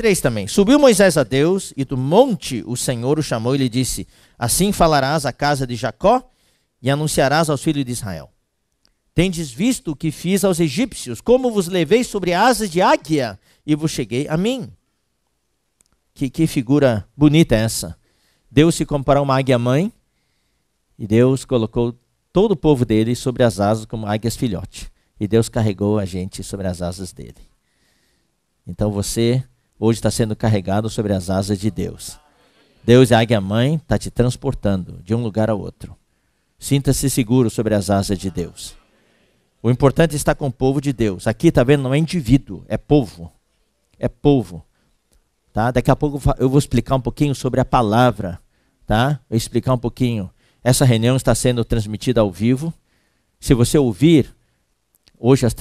3 também. Subiu Moisés a Deus e do monte o Senhor o chamou e lhe disse: Assim falarás à casa de Jacó e anunciarás aos filhos de Israel. Tendes visto o que fiz aos egípcios, como vos levei sobre asas de águia e vos cheguei a mim. Que, que figura bonita é essa. Deus se comparou a uma águia mãe e Deus colocou todo o povo dele sobre as asas como águias filhote. E Deus carregou a gente sobre as asas dele. Então você hoje está sendo carregado sobre as asas de Deus. Deus, a águia mãe, está te transportando de um lugar a outro. Sinta-se seguro sobre as asas de Deus. O importante é estar com o povo de Deus. Aqui, está vendo, não é indivíduo, é povo. É povo. Tá? Daqui a pouco eu vou explicar um pouquinho sobre a palavra. Tá? Vou explicar um pouquinho. Essa reunião está sendo transmitida ao vivo. Se você ouvir hoje as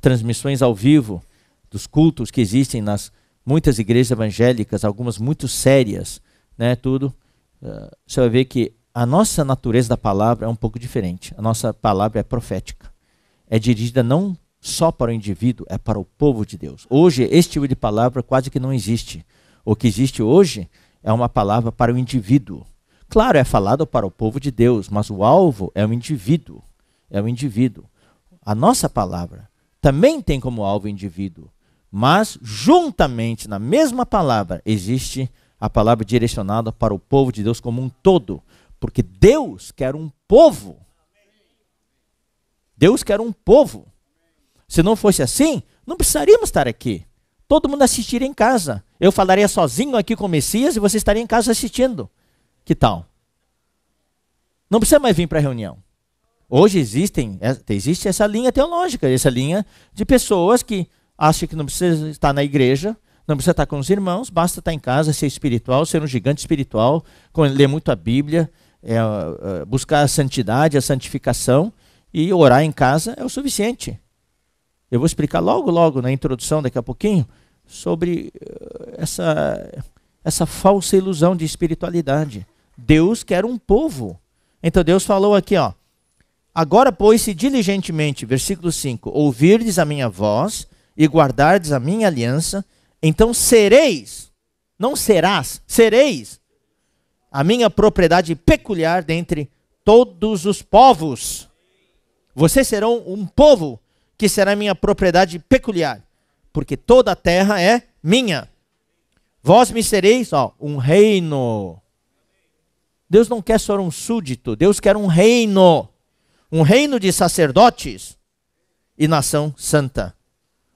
transmissões ao vivo dos cultos que existem nas muitas igrejas evangélicas, algumas muito sérias, né, tudo, uh, você vai ver que a nossa natureza da palavra é um pouco diferente. A nossa palavra é profética. É dirigida não só para o indivíduo, é para o povo de Deus. Hoje, esse tipo de palavra quase que não existe. O que existe hoje é uma palavra para o indivíduo. Claro, é falado para o povo de Deus, mas o alvo é o indivíduo. É o indivíduo. A nossa palavra também tem como alvo o indivíduo, mas juntamente na mesma palavra existe a palavra direcionada para o povo de Deus como um todo, porque Deus quer um povo. Deus quer um povo. Se não fosse assim, não precisaríamos estar aqui. Todo mundo assistiria em casa. Eu falaria sozinho aqui com o Messias e você estaria em casa assistindo. Que tal? Não precisa mais vir para a reunião. Hoje existem, é, existe essa linha teológica, essa linha de pessoas que acham que não precisa estar na igreja, não precisa estar com os irmãos, basta estar em casa, ser espiritual, ser um gigante espiritual, ler muito a Bíblia, é, é, buscar a santidade, a santificação e orar em casa é o suficiente. Eu vou explicar logo, logo na introdução, daqui a pouquinho, sobre eh, essa, essa falsa ilusão de espiritualidade. Deus quer um povo. Então Deus falou aqui, ó. Agora, pois, se diligentemente, versículo 5, ouvirdes a minha voz e guardardes a minha aliança, então sereis, não serás, sereis a minha propriedade peculiar dentre todos os povos. Vocês serão um povo que será minha propriedade peculiar, porque toda a terra é minha. Vós me sereis, ó, um reino. Deus não quer só um súdito, Deus quer um reino. Um reino de sacerdotes e nação santa.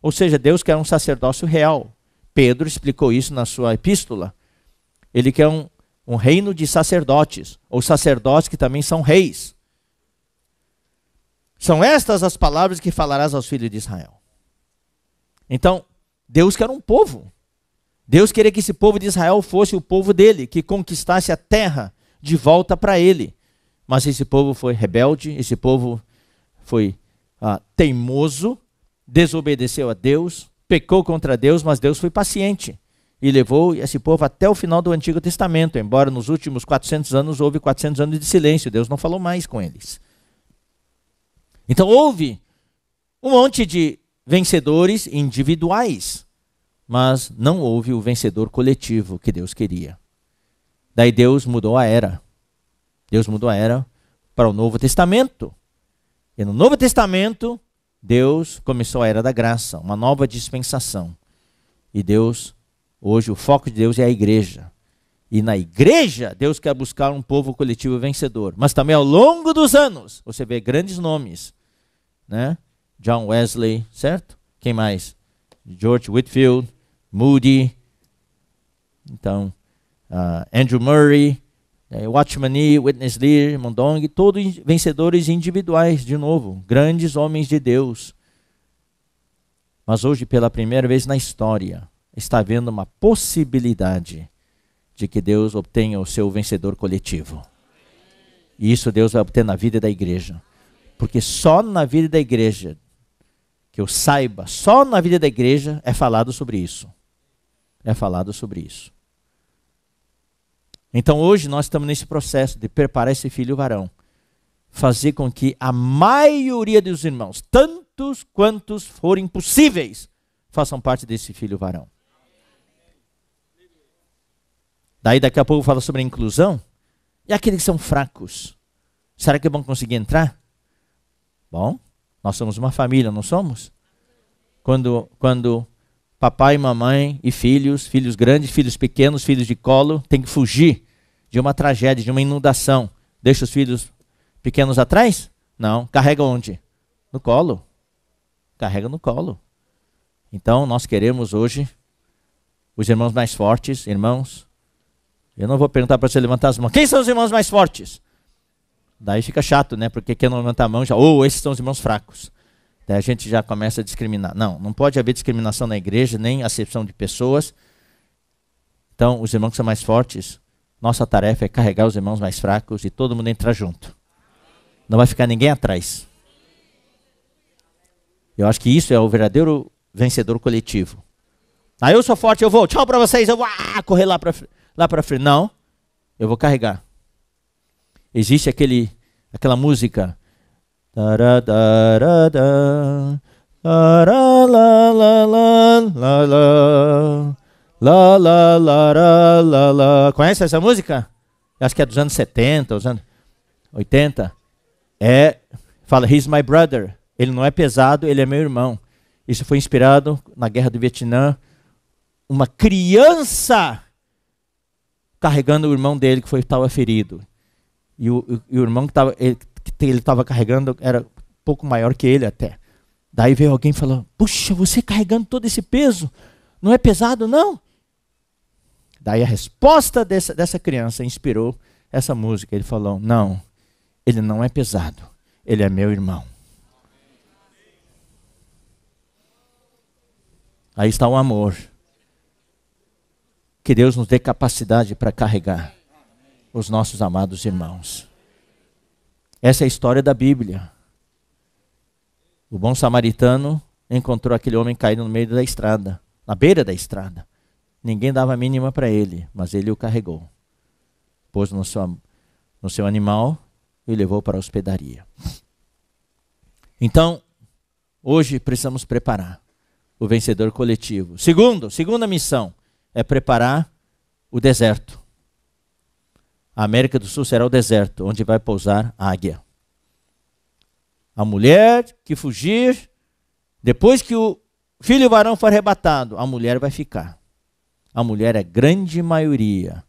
Ou seja, Deus quer um sacerdócio real. Pedro explicou isso na sua epístola. Ele quer um, um reino de sacerdotes, ou sacerdotes que também são reis. São estas as palavras que falarás aos filhos de Israel. Então, Deus quer um povo. Deus queria que esse povo de Israel fosse o povo dele, que conquistasse a terra de volta para ele. Mas esse povo foi rebelde, esse povo foi ah, teimoso, desobedeceu a Deus, pecou contra Deus, mas Deus foi paciente e levou esse povo até o final do Antigo Testamento, embora nos últimos 400 anos houve 400 anos de silêncio, Deus não falou mais com eles. Então houve um monte de vencedores individuais, mas não houve o vencedor coletivo que Deus queria. Daí Deus mudou a era. Deus mudou a era para o Novo Testamento. E no Novo Testamento, Deus começou a era da graça, uma nova dispensação. E Deus, hoje o foco de Deus é a igreja. E na igreja, Deus quer buscar um povo coletivo vencedor. Mas também ao longo dos anos, você vê grandes nomes né? John Wesley, certo? Quem mais? George Whitfield, Moody, então uh, Andrew Murray, uh, Watchman Nee, Witness Lee, Mondong, todos vencedores individuais, de novo, grandes homens de Deus. Mas hoje, pela primeira vez na história, está havendo uma possibilidade de que Deus obtenha o seu vencedor coletivo. E isso Deus vai obter na vida da igreja. Porque só na vida da igreja, que eu saiba, só na vida da igreja é falado sobre isso. É falado sobre isso. Então hoje nós estamos nesse processo de preparar esse filho varão. Fazer com que a maioria dos irmãos, tantos quantos forem possíveis, façam parte desse filho varão. Daí daqui a pouco fala sobre a inclusão. E aqueles que são fracos? Será que vão conseguir entrar? Bom, nós somos uma família, não somos? Quando, quando papai, mamãe e filhos, filhos grandes, filhos pequenos, filhos de colo, têm que fugir de uma tragédia, de uma inundação. Deixa os filhos pequenos atrás? Não. Carrega onde? No colo. Carrega no colo. Então, nós queremos hoje os irmãos mais fortes, irmãos. Eu não vou perguntar para você levantar as mãos. Quem são os irmãos mais fortes? Daí fica chato, né? Porque quem não levanta a mão já, ou oh, esses são os irmãos fracos. Daí a gente já começa a discriminar. Não, não pode haver discriminação na igreja, nem acepção de pessoas. Então, os irmãos que são mais fortes, nossa tarefa é carregar os irmãos mais fracos e todo mundo entrar junto. Não vai ficar ninguém atrás. Eu acho que isso é o verdadeiro vencedor coletivo. Ah, eu sou forte, eu vou, tchau para vocês, eu vou ah, correr lá para lá para frente. Não, eu vou carregar. Existe aquele, aquela música. Conhece essa música? Acho que é dos anos 70, dos anos 80. É, fala, He's my brother. Ele não é pesado, ele é meu irmão. Isso foi inspirado na guerra do Vietnã. Uma criança carregando o irmão dele que foi estava ferido. E o, e o irmão que estava ele estava carregando era um pouco maior que ele até. Daí veio alguém falou: Puxa, você carregando todo esse peso, não é pesado não? Daí a resposta dessa, dessa criança inspirou essa música. Ele falou: Não, ele não é pesado, ele é meu irmão. Aí está o amor. Que Deus nos dê capacidade para carregar os nossos amados irmãos. Essa é a história da Bíblia. O bom samaritano encontrou aquele homem caído no meio da estrada, na beira da estrada. Ninguém dava mínima para ele, mas ele o carregou. Pôs no seu, no seu animal e levou para a hospedaria. Então, hoje precisamos preparar o vencedor coletivo. Segundo, segunda missão é preparar o deserto. A América do Sul será o deserto onde vai pousar a águia. A mulher que fugir, depois que o filho varão for arrebatado, a mulher vai ficar. A mulher é grande maioria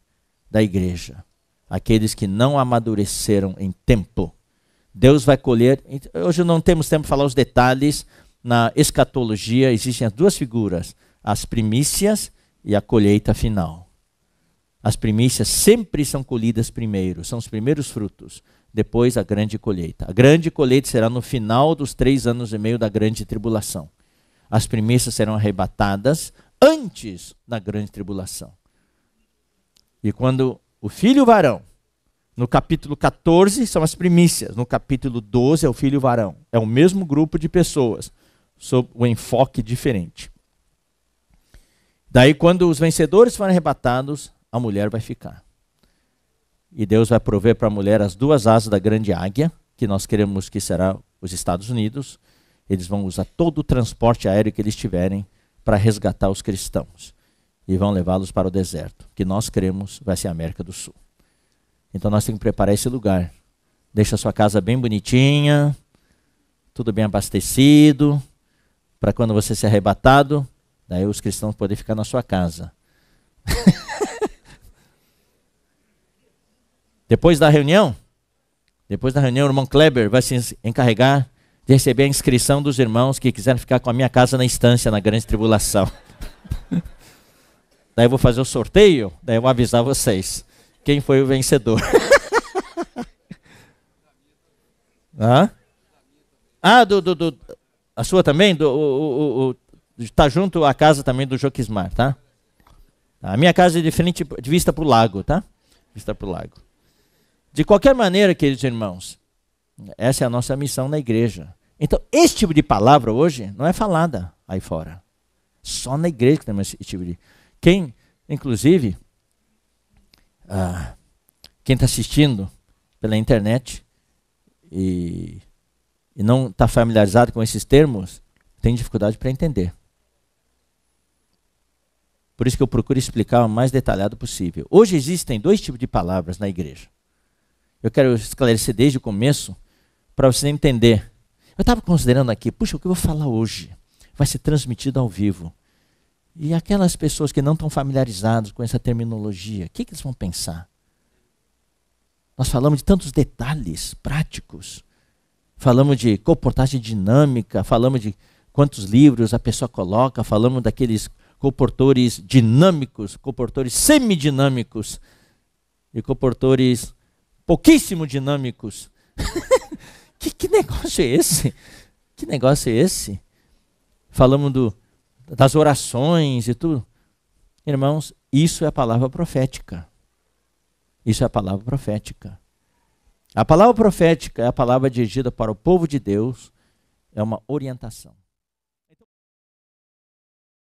da igreja. Aqueles que não amadureceram em tempo. Deus vai colher. Hoje não temos tempo para falar os detalhes. Na escatologia existem as duas figuras: as primícias e a colheita final. As primícias sempre são colhidas primeiro, são os primeiros frutos, depois a grande colheita. A grande colheita será no final dos três anos e meio da grande tribulação. As primícias serão arrebatadas antes da grande tribulação. E quando o filho varão, no capítulo 14 são as primícias, no capítulo 12 é o filho varão. É o mesmo grupo de pessoas, sob o um enfoque diferente. Daí, quando os vencedores forem arrebatados, a mulher vai ficar. E Deus vai prover para a mulher as duas asas da grande águia, que nós queremos que será os Estados Unidos. Eles vão usar todo o transporte aéreo que eles tiverem para resgatar os cristãos e vão levá-los para o deserto, que nós queremos vai ser a América do Sul. Então nós temos que preparar esse lugar. Deixa a sua casa bem bonitinha, tudo bem abastecido, para quando você ser arrebatado, daí os cristãos poderem ficar na sua casa. Depois da reunião, depois da reunião, o irmão Kleber vai se encarregar de receber a inscrição dos irmãos que quiserem ficar com a minha casa na instância, na grande tribulação. daí eu vou fazer o sorteio, daí eu vou avisar vocês quem foi o vencedor. Hã? Ah, do, do, do, a sua também? Do, o, o, o, tá junto à casa também do Joquismar, tá? A minha casa é de frente, de vista para o lago, tá? Vista para o lago. De qualquer maneira, queridos irmãos, essa é a nossa missão na igreja. Então, esse tipo de palavra hoje não é falada aí fora. Só na igreja que temos esse tipo de. Quem, inclusive, ah, quem está assistindo pela internet e, e não está familiarizado com esses termos, tem dificuldade para entender. Por isso que eu procuro explicar o mais detalhado possível. Hoje existem dois tipos de palavras na igreja. Eu quero esclarecer desde o começo para você entender. Eu estava considerando aqui, puxa, o que eu vou falar hoje vai ser transmitido ao vivo. E aquelas pessoas que não estão familiarizadas com essa terminologia, o que, que eles vão pensar? Nós falamos de tantos detalhes práticos. Falamos de comportagem dinâmica, falamos de quantos livros a pessoa coloca, falamos daqueles comportores dinâmicos, comportores semidinâmicos e comportores pouquíssimo dinâmicos. que, que negócio é esse? Que negócio é esse? Falamos do, das orações e tudo. Irmãos, isso é a palavra profética. Isso é a palavra profética. A palavra profética é a palavra dirigida para o povo de Deus, é uma orientação.